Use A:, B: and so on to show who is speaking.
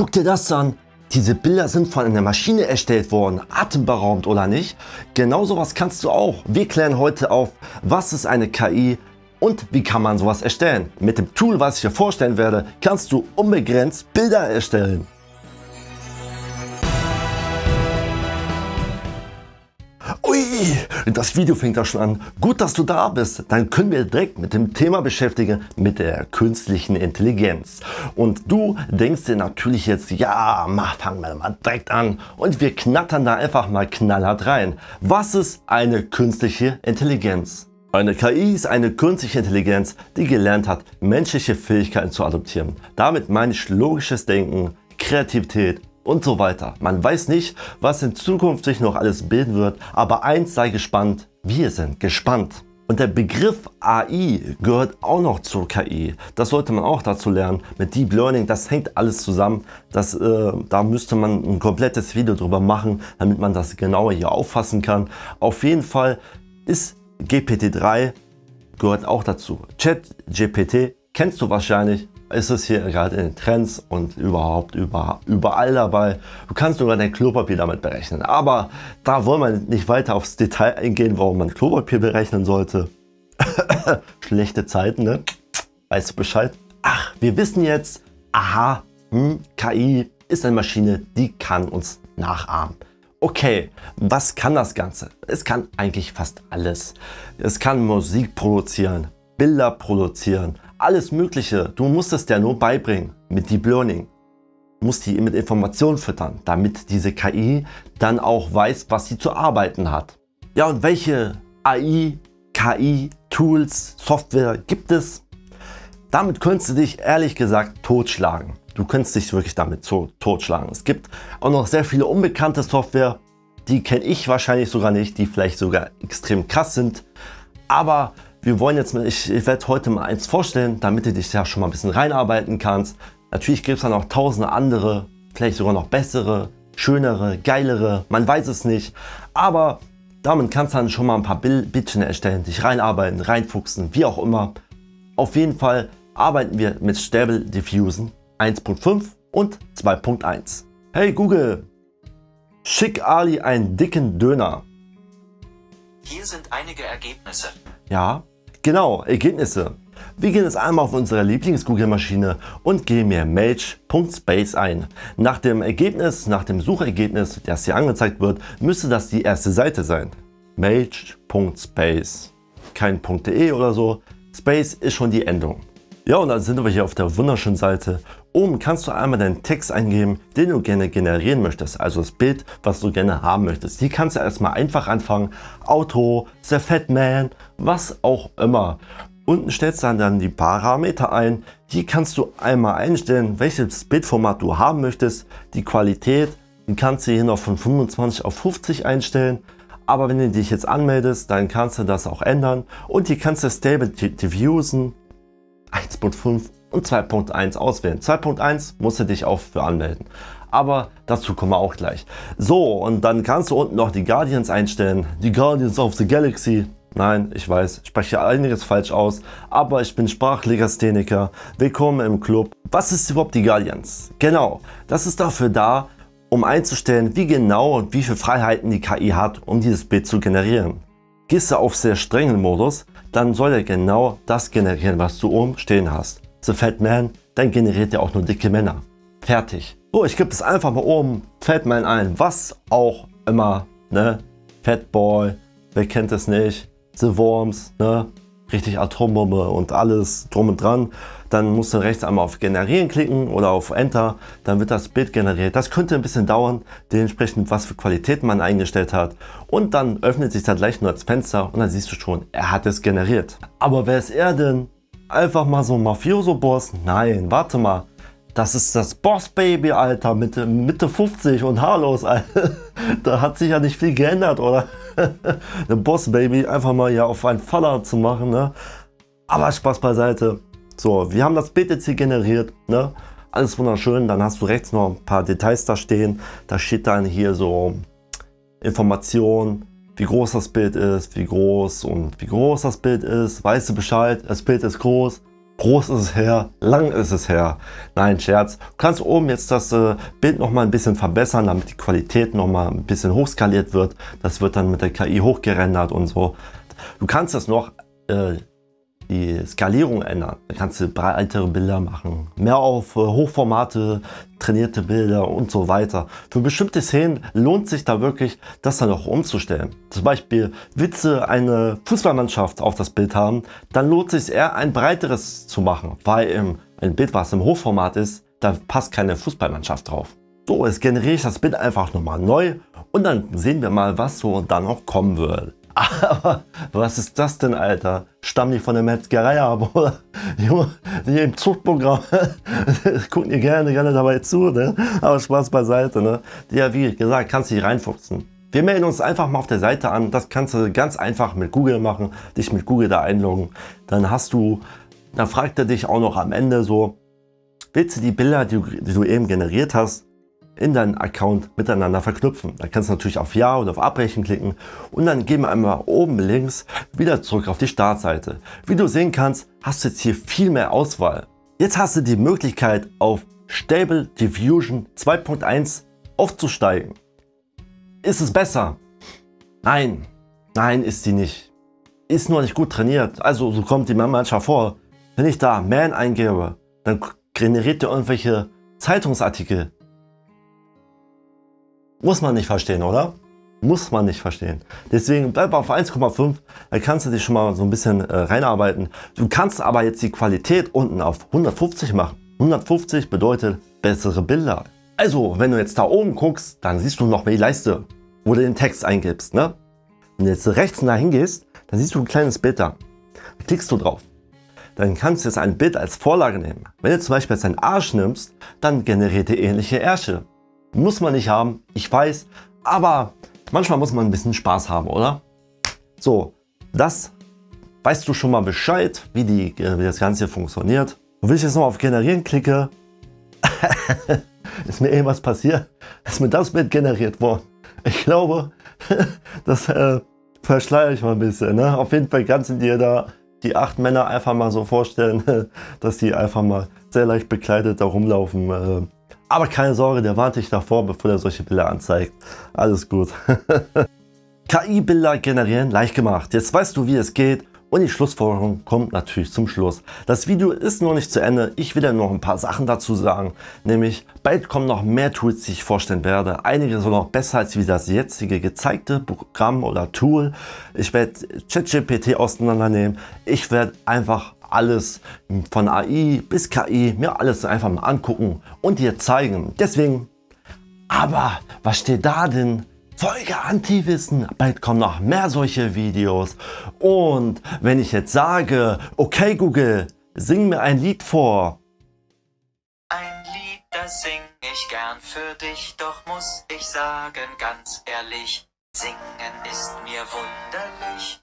A: guck dir das an. Diese Bilder sind von einer Maschine erstellt worden, atemberaubend oder nicht? Genau sowas kannst du auch. Wir klären heute auf, was ist eine KI und wie kann man sowas erstellen. Mit dem Tool, was ich dir vorstellen werde, kannst du unbegrenzt Bilder erstellen. Ui, das Video fängt da schon an. Gut, dass du da bist. Dann können wir direkt mit dem Thema beschäftigen, mit der künstlichen Intelligenz. Und du denkst dir natürlich jetzt, ja, mach, fangen wir mal direkt an. Und wir knattern da einfach mal knallhart rein. Was ist eine künstliche Intelligenz? Eine KI ist eine künstliche Intelligenz, die gelernt hat, menschliche Fähigkeiten zu adoptieren. Damit meine ich logisches Denken, Kreativität und so weiter. Man weiß nicht, was in Zukunft sich noch alles bilden wird, aber eins sei gespannt, wir sind gespannt. Und der Begriff AI gehört auch noch zur KI. Das sollte man auch dazu lernen. Mit Deep Learning, das hängt alles zusammen. Das, äh, da müsste man ein komplettes Video drüber machen, damit man das genauer hier auffassen kann. Auf jeden Fall ist GPT-3 gehört auch dazu. Chat GPT kennst du wahrscheinlich, ist es hier gerade in den Trends und überhaupt über, überall dabei. Du kannst sogar dein Klopapier damit berechnen. Aber da wollen wir nicht weiter aufs Detail eingehen, warum man Klopapier berechnen sollte. Schlechte Zeiten, ne? Weißt du Bescheid? Ach, wir wissen jetzt, aha, hm, KI ist eine Maschine, die kann uns nachahmen. Okay, was kann das Ganze? Es kann eigentlich fast alles. Es kann Musik produzieren, Bilder produzieren, alles Mögliche. Du musst es dir nur beibringen mit Deep Learning. Du musst die mit Informationen füttern, damit diese KI dann auch weiß, was sie zu arbeiten hat. Ja, und welche AI, KI, Tools, Software gibt es? Damit könntest du dich ehrlich gesagt totschlagen. Du könntest dich wirklich damit so totschlagen. Es gibt auch noch sehr viele unbekannte Software, die kenne ich wahrscheinlich sogar nicht, die vielleicht sogar extrem krass sind. Aber wir wollen jetzt, ich, ich werde heute mal eins vorstellen, damit du dich da schon mal ein bisschen reinarbeiten kannst. Natürlich gibt es dann auch tausende andere, vielleicht sogar noch bessere, schönere, geilere, man weiß es nicht. Aber damit kannst du dann schon mal ein paar Bildchen erstellen, dich reinarbeiten, reinfuchsen, wie auch immer. Auf jeden Fall arbeiten wir mit Stable Diffusion 1.5 und 2.1. Hey Google, schick Ali einen dicken Döner.
B: Hier sind einige Ergebnisse.
A: Ja, Genau, Ergebnisse. Wir gehen jetzt einmal auf unsere Lieblings-Google-Maschine und geben hier Mage.space ein. Nach dem Ergebnis, nach dem Suchergebnis, das hier angezeigt wird, müsste das die erste Seite sein. Mage.space. Kein .de oder so. Space ist schon die Endung. Ja, und dann sind wir hier auf der wunderschönen Seite. Oben kannst du einmal deinen Text eingeben, den du gerne generieren möchtest, also das Bild, was du gerne haben möchtest. Hier kannst du erstmal einfach anfangen, Auto, The Fat Man, was auch immer. Unten stellst du dann die Parameter ein. Hier kannst du einmal einstellen, welches Bildformat du haben möchtest, die Qualität, die kannst du hier noch von 25 auf 50 einstellen. Aber wenn du dich jetzt anmeldest, dann kannst du das auch ändern. Und hier kannst du Stable Diffusen 1.5 und 2.1 auswählen. 2.1 musst du dich auch für anmelden. Aber dazu kommen wir auch gleich. So, und dann kannst du unten noch die Guardians einstellen. Die Guardians of the Galaxy. Nein, ich weiß, ich spreche einiges falsch aus, aber ich bin Sprachlegastheniker. Willkommen im Club. Was ist überhaupt die Guardians? Genau, das ist dafür da, um einzustellen, wie genau und wie viele Freiheiten die KI hat, um dieses Bild zu generieren. Gehst du auf sehr strengen Modus, dann soll er genau das generieren, was du oben stehen hast. The Fat Man, dann generiert er auch nur dicke Männer. Fertig. So, ich gebe es einfach mal oben Fat Man ein, was auch immer, ne? Fat Boy, wer kennt es nicht? The Worms, ne? Richtig Atombombe und alles drum und dran. Dann musst du rechts einmal auf Generieren klicken oder auf Enter, dann wird das Bild generiert. Das könnte ein bisschen dauern, dementsprechend was für Qualität man eingestellt hat. Und dann öffnet sich das gleich nur als Fenster und dann siehst du schon, er hat es generiert. Aber wer ist er denn? Einfach mal so ein Mafioso-Boss? Nein, warte mal. Das ist das Boss-Baby, Alter, Mitte, Mitte 50 und haarlos, Alter. Da hat sich ja nicht viel geändert, oder? Der Boss-Baby einfach mal ja auf einen Faller zu machen, ne? Aber Spaß beiseite. So, wir haben das hier generiert, ne? Alles wunderschön. Dann hast du rechts noch ein paar Details da stehen. Da steht dann hier so Informationen, wie groß das Bild ist, wie groß und wie groß das Bild ist. Weißt du Bescheid, das Bild ist groß. Groß ist es her, lang ist es her. Nein, Scherz. Du kannst oben jetzt das äh, Bild noch mal ein bisschen verbessern, damit die Qualität noch mal ein bisschen hochskaliert wird. Das wird dann mit der KI hochgerendert und so. Du kannst das noch äh, die Skalierung ändern. Da kannst du breitere Bilder machen, mehr auf äh, Hochformate, trainierte Bilder und so weiter. Für bestimmte Szenen lohnt sich da wirklich, das dann auch umzustellen. Zum Beispiel Witze eine Fußballmannschaft auf das Bild haben, dann lohnt sich eher ein breiteres zu machen, weil im, ein Bild, was im Hochformat ist, da passt keine Fußballmannschaft drauf. So, jetzt generiere ich das Bild einfach nochmal neu und dann sehen wir mal, was so dann noch kommen wird. Aber was ist das denn, Alter? Stammen die von der Metzgerei ab, oder? Junge, die im Zuchtprogramm gucken die gerne, gerne dabei zu, ne? Aber Spaß beiseite, ne? Ja, wie gesagt, kannst du dich reinfuchsen. Wir melden uns einfach mal auf der Seite an. Das kannst du ganz einfach mit Google machen, dich mit Google da einloggen. Dann hast du, dann fragt er dich auch noch am Ende so, willst du die Bilder, die du eben generiert hast, in deinen Account miteinander verknüpfen. Da kannst du natürlich auf Ja oder auf Abbrechen klicken und dann gehen wir einmal oben links wieder zurück auf die Startseite. Wie du sehen kannst, hast du jetzt hier viel mehr Auswahl. Jetzt hast du die Möglichkeit auf Stable Diffusion 2.1 aufzusteigen. Ist es besser? Nein, nein ist sie nicht. Ist nur nicht gut trainiert. Also so kommt die mir manchmal vor. Wenn ich da Man eingebe, dann generiert ihr irgendwelche Zeitungsartikel, muss man nicht verstehen, oder? Muss man nicht verstehen. Deswegen bleib auf 1,5, da kannst du dich schon mal so ein bisschen äh, reinarbeiten. Du kannst aber jetzt die Qualität unten auf 150 machen. 150 bedeutet bessere Bilder. Also, wenn du jetzt da oben guckst, dann siehst du noch mehr die Leiste, wo du den Text eingibst. Ne? Wenn du jetzt rechts dahin gehst, dann siehst du ein kleines Bild da. Da klickst du drauf. Dann kannst du jetzt ein Bild als Vorlage nehmen. Wenn du zum Beispiel jetzt einen Arsch nimmst, dann generiert er ähnliche Ärsche. Muss man nicht haben, ich weiß, aber manchmal muss man ein bisschen Spaß haben, oder? So, das weißt du schon mal Bescheid, wie, die, wie das Ganze funktioniert. Und wenn ich jetzt noch auf Generieren klicke, ist mir irgendwas passiert, ist mir das Bild generiert worden. Ich glaube, das äh, verschleiere ich mal ein bisschen. Ne? Auf jeden Fall kannst du dir da die acht Männer einfach mal so vorstellen, dass die einfach mal sehr leicht bekleidet da rumlaufen. Äh, aber keine Sorge, der warnt dich davor, bevor er solche Bilder anzeigt. Alles gut. KI-Bilder generieren leicht gemacht. Jetzt weißt du, wie es geht. Und die Schlussfolgerung kommt natürlich zum Schluss. Das Video ist noch nicht zu Ende. Ich will ja noch ein paar Sachen dazu sagen. Nämlich, bald kommen noch mehr Tools, die ich vorstellen werde. Einige sind noch besser als wie das jetzige gezeigte Programm oder Tool. Ich werde ChatGPT auseinandernehmen. Ich werde einfach alles von AI bis KI, mir alles einfach mal angucken und dir zeigen. Deswegen, aber was steht da denn? Folge Antiwissen, bald kommen noch mehr solche Videos. Und wenn ich jetzt sage, okay Google, sing mir ein Lied vor.
B: Ein Lied, das sing ich gern für dich, doch muss ich sagen, ganz ehrlich, singen ist mir wunderlich.